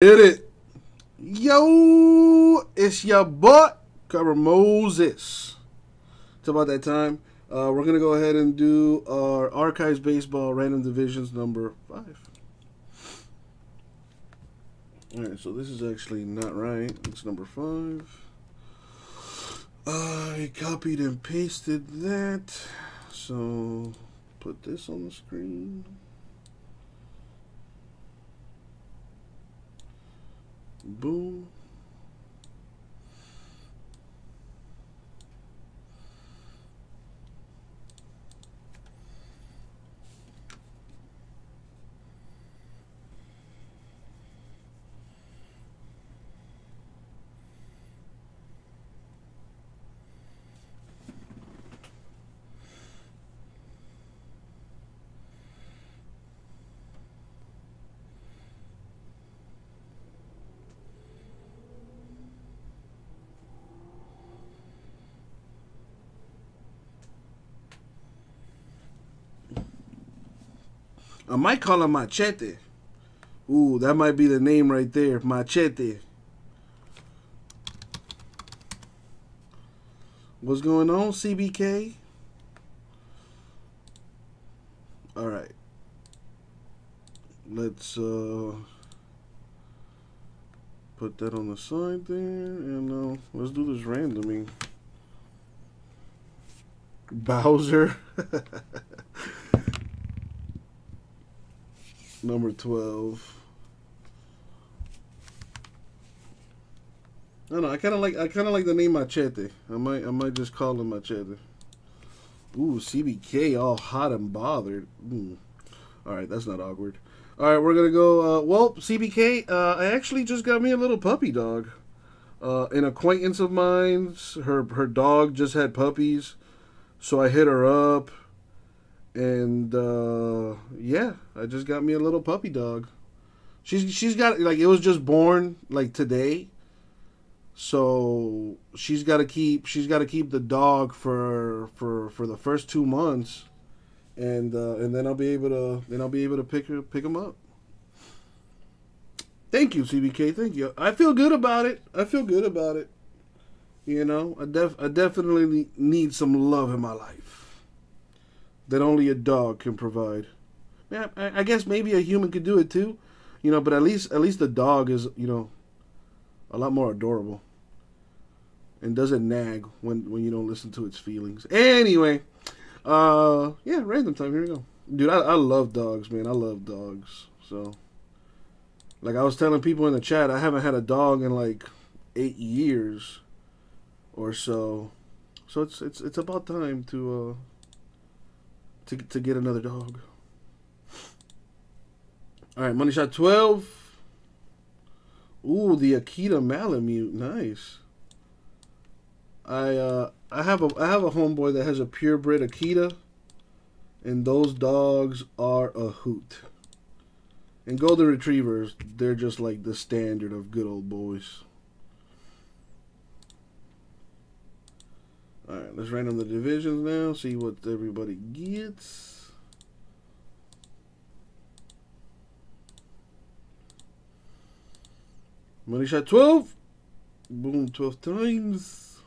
Hit it. Yo, it's your boy, Cover Moses. It's about that time. Uh, we're going to go ahead and do our Archives Baseball Random Divisions number five. Alright, so this is actually not right. It's number five. I copied and pasted that. So, put this on the screen. Boom. I might call him Machete. Ooh, that might be the name right there. Machete. What's going on, CBK? All right. Let's uh, put that on the side there, and uh, let's do this randoming. Bowser. number 12. I don't know. I kind of like. I kind of like the name Machete. I might. I might just call him Machete. Ooh, CBK, all hot and bothered. Mm. All right, that's not awkward. All right, we're gonna go. Uh, well, CBK, uh, I actually just got me a little puppy dog. Uh, an acquaintance of mine's, her her dog just had puppies, so I hit her up and uh, yeah, I just got me a little puppy dog. She's she's got like it was just born like today, so she's got to keep she's got to keep the dog for for for the first two months, and uh, and then I'll be able to then I'll be able to pick her pick him up. Thank you, CBK. Thank you. I feel good about it. I feel good about it. You know, I def I definitely need some love in my life that only a dog can provide. Yeah, I, I guess maybe a human could do it too, you know. But at least at least the dog is you know a lot more adorable and doesn't nag when when you don't listen to its feelings. Anyway, uh, yeah, random time. Here we go, dude. I, I love dogs, man. I love dogs. So, like I was telling people in the chat, I haven't had a dog in like eight years or so. So it's it's it's about time to uh to, to get another dog. All right, money shot 12. Ooh, the Akita Malamute. Nice. I uh I have a I have a homeboy that has a purebred Akita and those dogs are a hoot. And golden retrievers, they're just like the standard of good old boys. Alright, let's random the divisions now, see what everybody gets. Money shot 12. Boom, 12 times.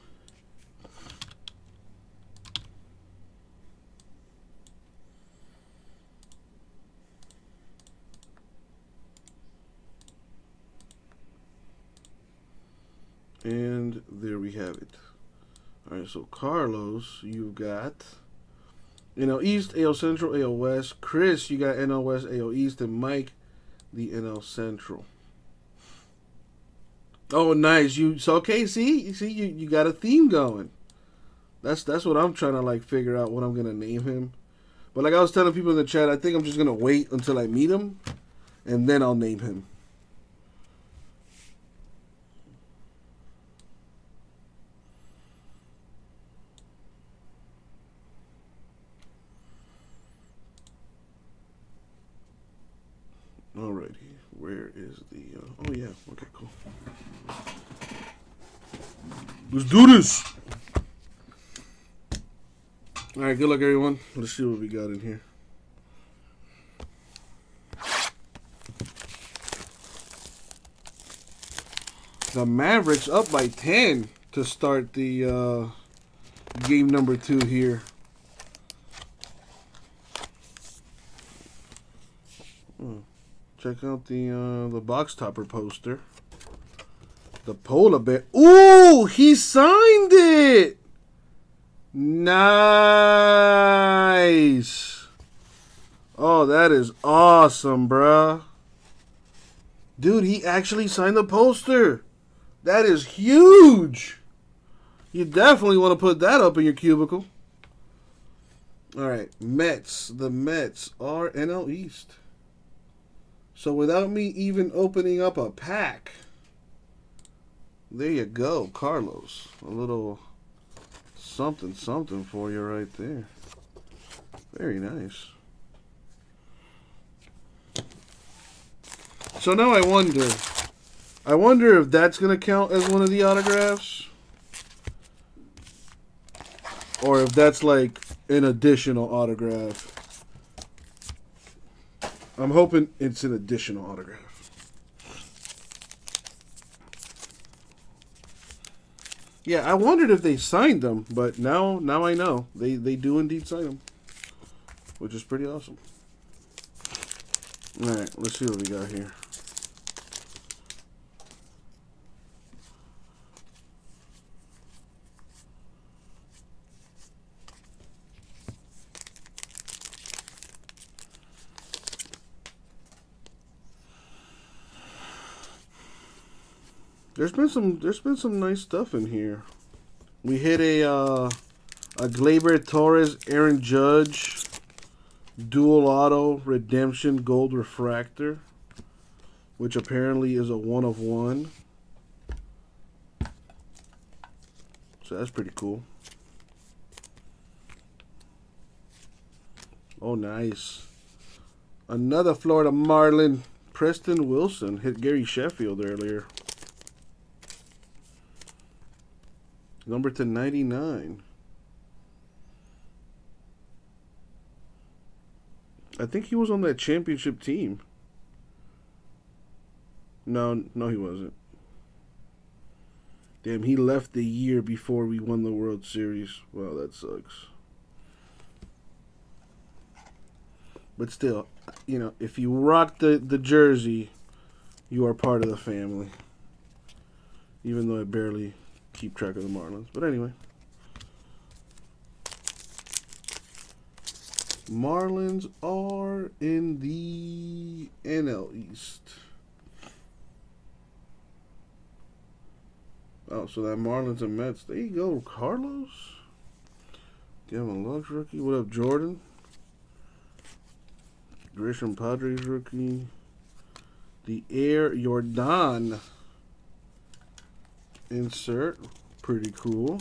And there we have it. All right, so Carlos, you've got you know, East, AL Central, AL West. Chris, you got NL West, AL East, and Mike, the NL Central. Oh, nice. You so okay? See, you see, you you got a theme going. That's that's what I'm trying to like figure out what I'm gonna name him. But like I was telling people in the chat, I think I'm just gonna wait until I meet him, and then I'll name him. Alrighty, where is the? Uh, oh yeah, okay, cool. Let's do this. All right, good luck, everyone. Let's see what we got in here. The Mavericks up by 10 to start the uh, game number two here. Hmm. Check out the uh, the box topper poster. The polar bear. Ooh, he signed it. Nice. Oh, that is awesome, bruh. Dude, he actually signed the poster. That is huge. You definitely want to put that up in your cubicle. All right, Mets. The Mets are NL East. So without me even opening up a pack, there you go, Carlos. A little something, something for you right there. Very nice. So now I wonder, I wonder if that's going to count as one of the autographs. Or if that's like an additional autograph. I'm hoping it's an additional autograph. Yeah, I wondered if they signed them, but now now I know. They they do indeed sign them. Which is pretty awesome. Alright, let's see what we got here. There's been some there's been some nice stuff in here. We hit a uh, a Gleyber Torres Aaron Judge dual auto redemption gold refractor, which apparently is a one of one. So that's pretty cool. Oh, nice. Another Florida Marlin. Preston Wilson hit Gary Sheffield earlier. Number to 99. I think he was on that championship team. No, no, he wasn't. Damn, he left the year before we won the World Series. Wow, that sucks. But still, you know, if you rock the, the jersey, you are part of the family. Even though I barely keep track of the Marlins. But anyway. Marlins are in the NL East. Oh, so that Marlins and Mets. There you go, Carlos. Gavin Lux rookie. What up, Jordan? Grisham Padres rookie. The Air Jordan insert. Pretty cool.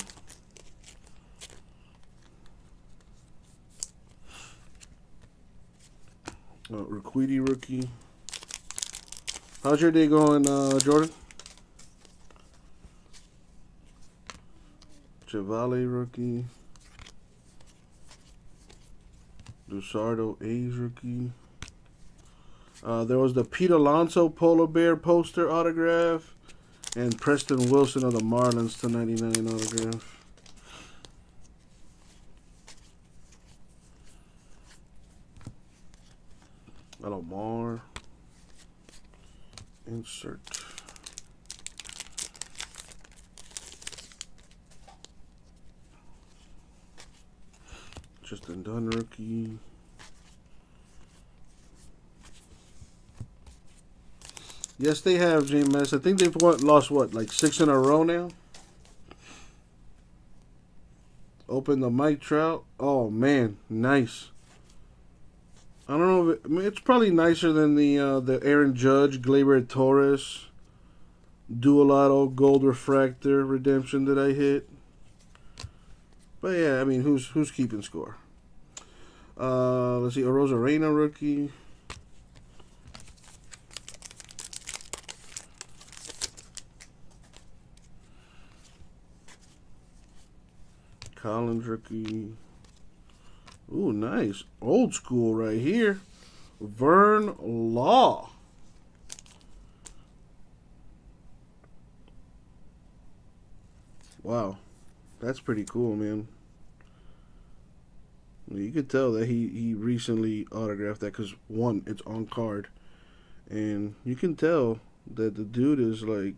Uh, Urquidy rookie. How's your day going, uh, Jordan? Chavale rookie. Luzardo A's rookie. Uh, there was the Pete Alonso Polar Bear poster autograph. And Preston Wilson of the Marlins to 99 autograph. Alomar. Insert. Justin Dunn rookie. Yes, they have, JMS. I think they've lost, what, like six in a row now? Open the Mike Trout. Oh, man. Nice. I don't know. It, I mean, it's probably nicer than the uh, the Aaron Judge, Gleyber Torres, Dual Gold Refractor Redemption that I hit. But yeah, I mean, who's who's keeping score? Uh, let's see, Arozarena rookie. Collins rookie. Ooh, nice. Old school right here. Vern Law. Wow. That's pretty cool, man. You could tell that he, he recently autographed that because, one, it's on card. And you can tell that the dude is like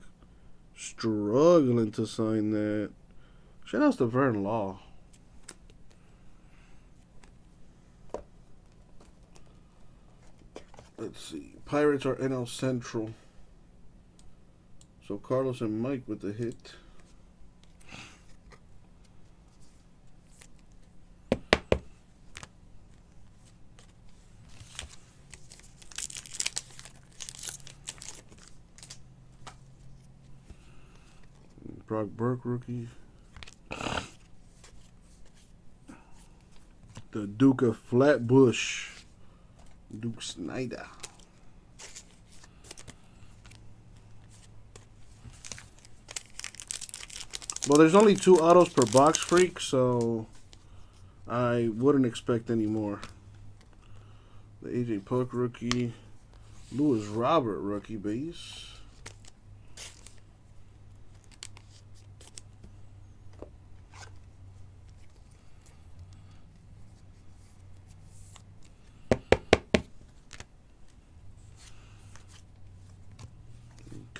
struggling to sign that. Shout out to Vern Law. Let's see. Pirates are NL Central. So Carlos and Mike with the hit. Brock Burke rookie. The Duke of Flatbush. Duke Snider. Well, there's only two autos per box freak, so I wouldn't expect any more. The AJ Puk rookie. Luis Robert rookie base.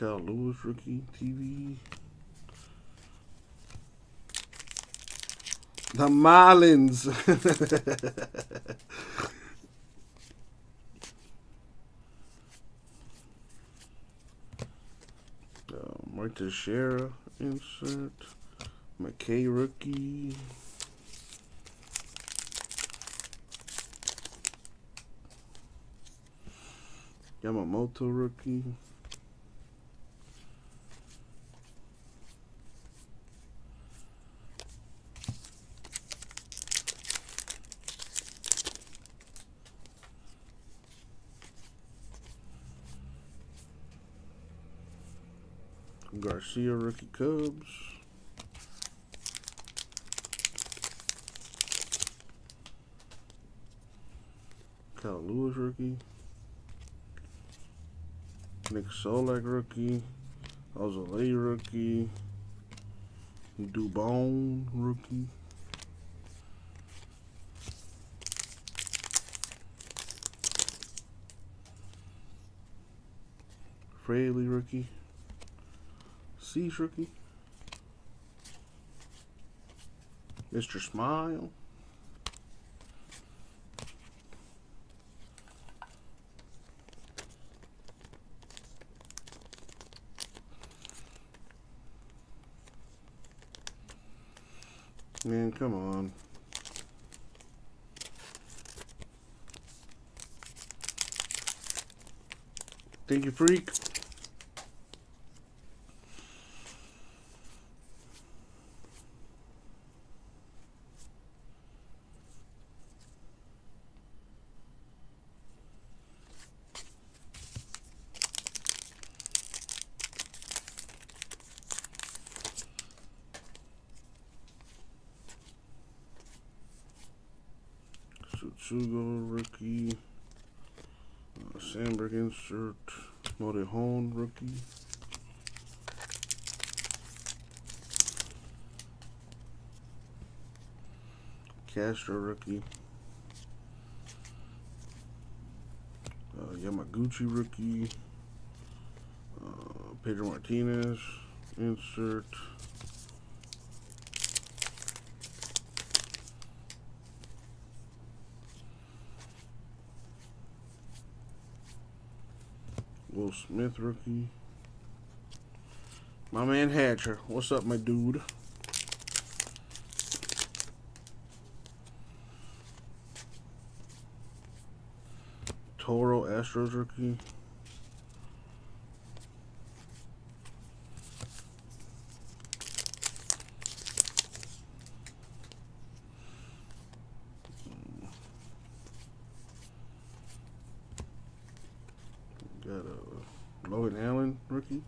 Kyle Lewis rookie TV. The Marlins. uh, Mark Teixeira insert. McKay rookie. Yamamoto rookie. Rookie Cubs. Kyle Lewis rookie. Nick Solak rookie. Ozole rookie. Dubon rookie. Fraley rookie. Cease rookie. Mr. Smile. Man, come on. Thank you, freak. Sugo rookie. Uh, Sandberg insert. Morejon rookie. Castro rookie. Uh, Yamaguchi rookie. Uh, Pedro Martinez insert. Smith rookie. My man Hatcher. What's up, my dude? Toro Astros rookie. Logan Allen rookie.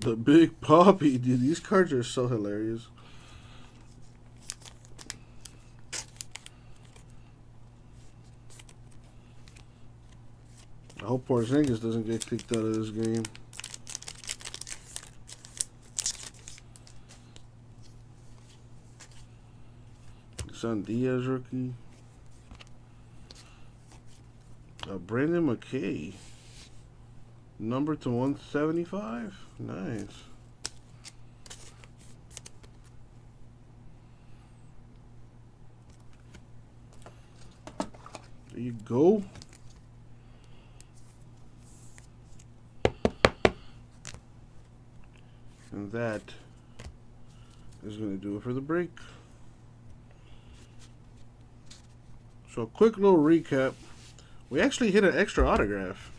The Big Papi, dude. These cards are so hilarious. I hope Porzingis doesn't get kicked out of this game. Son Diaz rookie. Uh, Brendan McKay. Number to 175. Nice. There you go. And that is going to do it for the break. So, a quick little recap. We actually hit an extra autograph.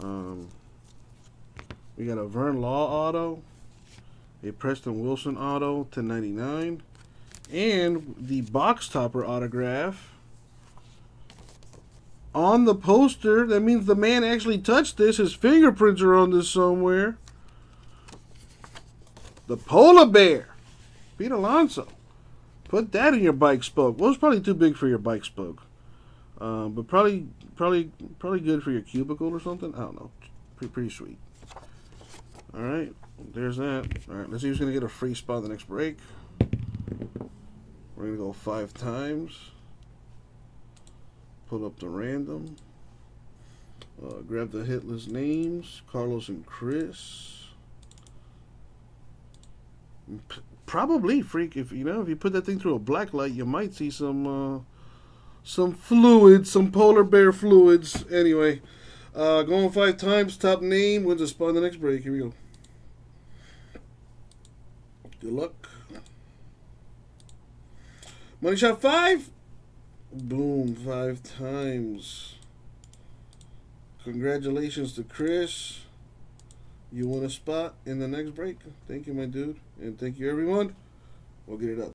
Um, we got a Vern Law auto, a Preston Wilson auto to 99, and the box topper autograph on the poster. That means the man actually touched this. His fingerprints are on this somewhere. The polar bear, Pete Alonso. Put that in your bike spoke. Well, it's probably too big for your bike spoke, um, but probably, probably, probably good for your cubicle or something. I don't know. Pretty, pretty sweet. All right, there's that. All right, let's see who's gonna get a free spot the next break. We're gonna go five times. Pull up the random. Uh, grab the hitless names, Carlos and Chris. Probably freak if you know if you put that thing through a black light, you might see some uh, some fluids, some polar bear fluids. Anyway, uh, going five times, top name wins a spot in the next break. Here we go. Good luck. Money shot five. Boom, five times. Congratulations to Chris. You want a spot in the next break. Thank you, my dude. And thank you, everyone. We'll get it up.